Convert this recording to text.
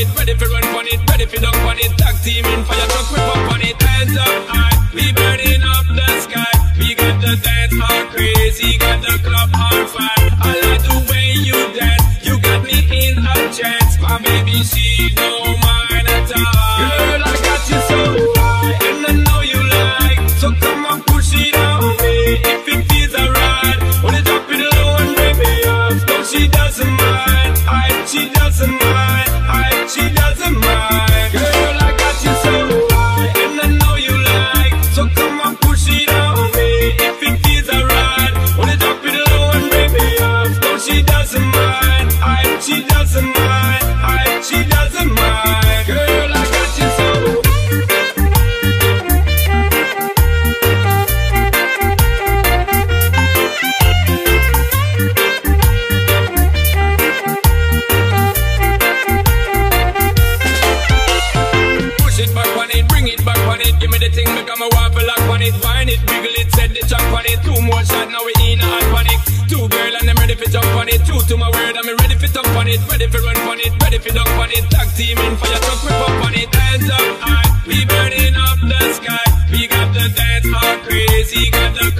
it, ready for run on it, ready for dunk on it. Tag team in fire truck, whip up on it, hands up. to my word, I'm ready for talk on it, ready for run on it, ready for dunk on it. Tag team in for your truck, we pump on it. Hands up high, we burning up the sky. We got the dance all crazy, got the